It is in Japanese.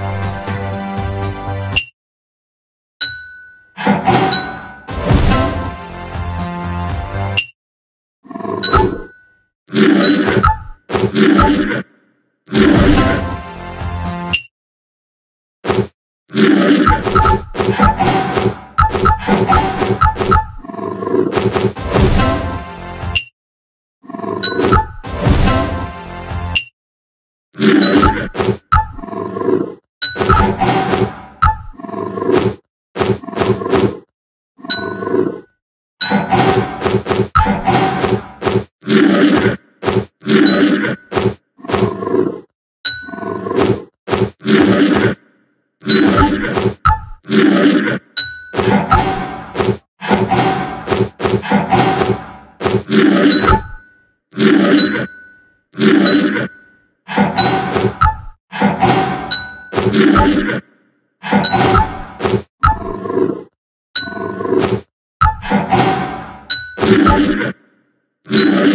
you you you